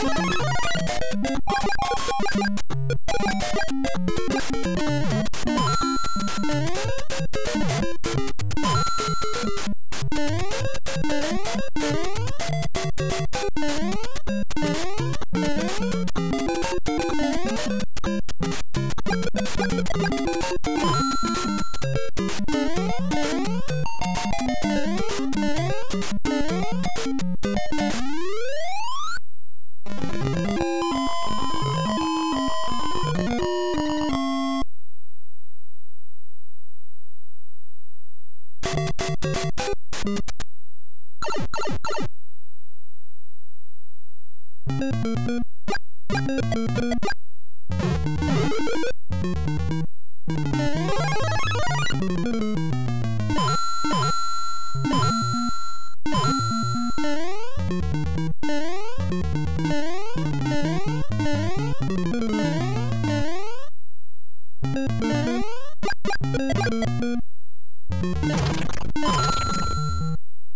Música you.